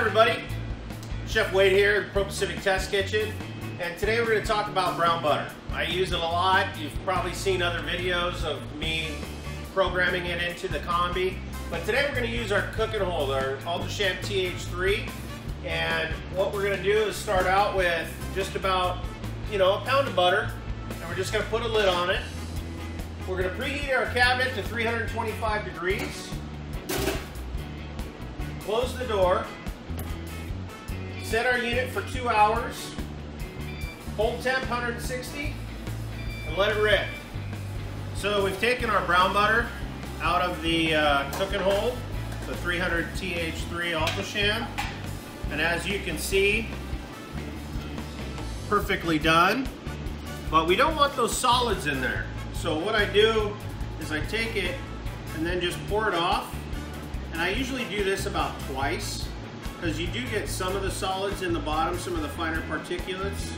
everybody. Chef Wade here Pro Pacific Test Kitchen. And today we're going to talk about brown butter. I use it a lot. You've probably seen other videos of me programming it into the combi. But today we're going to use our cook and hold, our Alto-Shaam TH3. And what we're going to do is start out with just about, you know, a pound of butter. And we're just going to put a lid on it. We're going to preheat our cabinet to 325 degrees. Close the door. Set our unit for two hours. Hold temp 160 and let it rip. So we've taken our brown butter out of the uh, cook and hold, the 300 TH3 Alto-Shaam. And as you can see, perfectly done. But we don't want those solids in there. So what I do is I take it and then just pour it off. And I usually do this about twice because you do get some of the solids in the bottom, some of the finer particulates.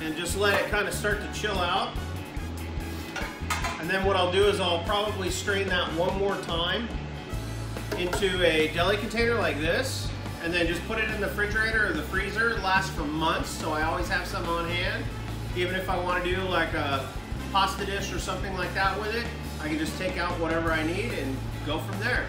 And just let it kind of start to chill out. And then what I'll do is I'll probably strain that one more time into a deli container like this and then just put it in the refrigerator or the freezer. It lasts for months, so I always have some on hand. Even if I want to do like a pasta dish or something like that with it, I can just take out whatever I need and go from there.